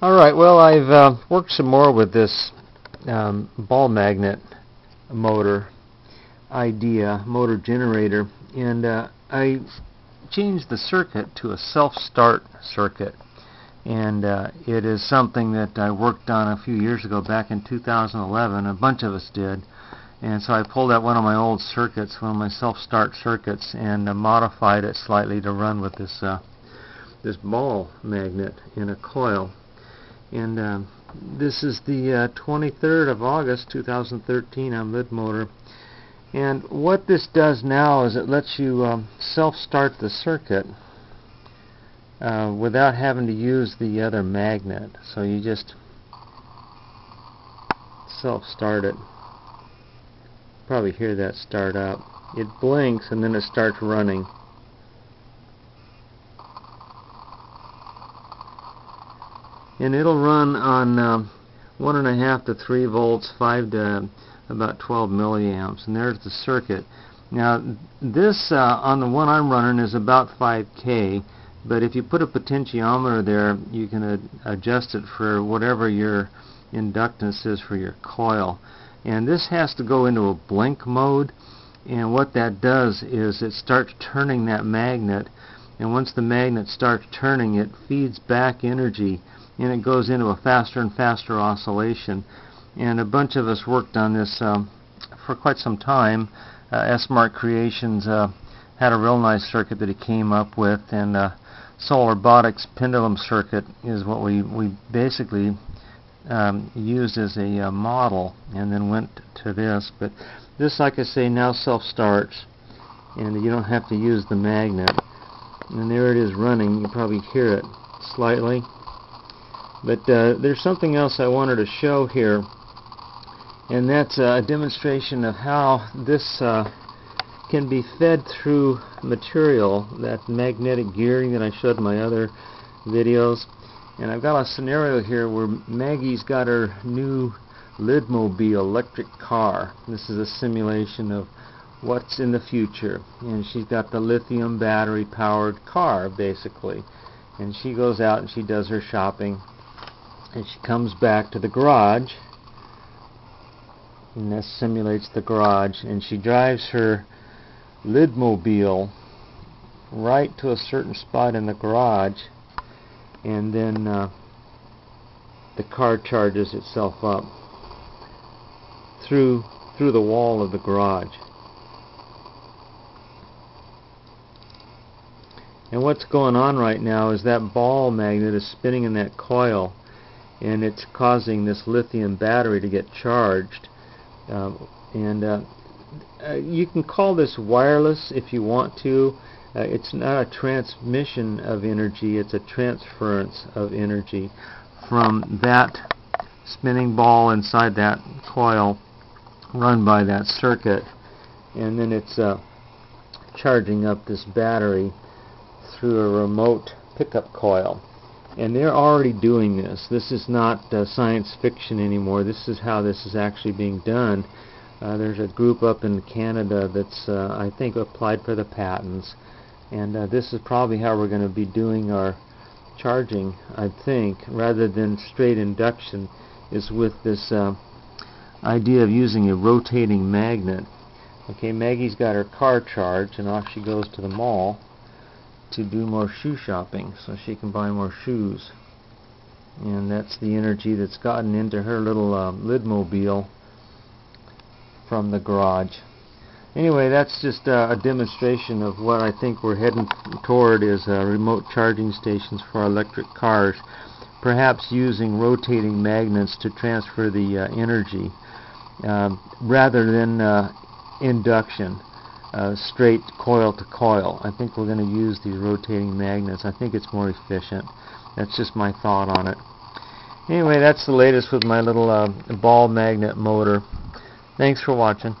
Alright, well I've uh, worked some more with this um, ball magnet motor idea, motor generator, and uh, I changed the circuit to a self-start circuit. And uh, it is something that I worked on a few years ago, back in 2011. A bunch of us did. And so I pulled out one of my old circuits, one of my self-start circuits, and uh, modified it slightly to run with this uh, this ball magnet in a coil. And uh, this is the 23rd uh, of August 2013 on Lidmotor. And what this does now is it lets you um, self-start the circuit uh, without having to use the other magnet. So you just self-start it. Probably hear that start up. It blinks and then it starts running. And it'll run on um, one and a half to three volts, five to about 12 milliamps, and there's the circuit. Now this uh, on the one I'm running is about 5k, but if you put a potentiometer there, you can uh, adjust it for whatever your inductance is for your coil. And this has to go into a blink mode, and what that does is it starts turning that magnet, and once the magnet starts turning, it feeds back energy and it goes into a faster and faster oscillation. And a bunch of us worked on this um, for quite some time. Uh, S-Mark Creations uh, had a real nice circuit that he came up with, and uh, Soul Robotics pendulum circuit is what we, we basically um, used as a uh, model and then went to this. But this, like I say, now self-starts, and you don't have to use the magnet. And there it is running. You probably hear it slightly. But uh, there's something else I wanted to show here, and that's a demonstration of how this uh, can be fed through material, that magnetic gearing that I showed in my other videos. And I've got a scenario here where Maggie's got her new Lidmobile electric car. This is a simulation of what's in the future. And she's got the lithium battery powered car, basically. And she goes out and she does her shopping and she comes back to the garage. And this simulates the garage. And she drives her lidmobile right to a certain spot in the garage. And then uh, the car charges itself up through through the wall of the garage. And what's going on right now is that ball magnet is spinning in that coil and it's causing this lithium battery to get charged. Um, and uh, uh, you can call this wireless if you want to. Uh, it's not a transmission of energy it's a transference of energy from that spinning ball inside that coil run by that circuit. And then it's uh, charging up this battery through a remote pickup coil and they're already doing this. This is not uh, science fiction anymore. This is how this is actually being done. Uh, there's a group up in Canada that's, uh, I think, applied for the patents. And uh, this is probably how we're going to be doing our charging, I think, rather than straight induction, is with this uh, idea of using a rotating magnet. Okay, Maggie's got her car charged, and off she goes to the mall to do more shoe shopping so she can buy more shoes. And that's the energy that's gotten into her little uh, lidmobile from the garage. Anyway that's just uh, a demonstration of what I think we're heading toward is uh, remote charging stations for electric cars perhaps using rotating magnets to transfer the uh, energy um, rather than uh, induction uh, straight coil to coil. I think we're going to use these rotating magnets. I think it's more efficient. That's just my thought on it. Anyway, that's the latest with my little uh, ball magnet motor. Thanks for watching.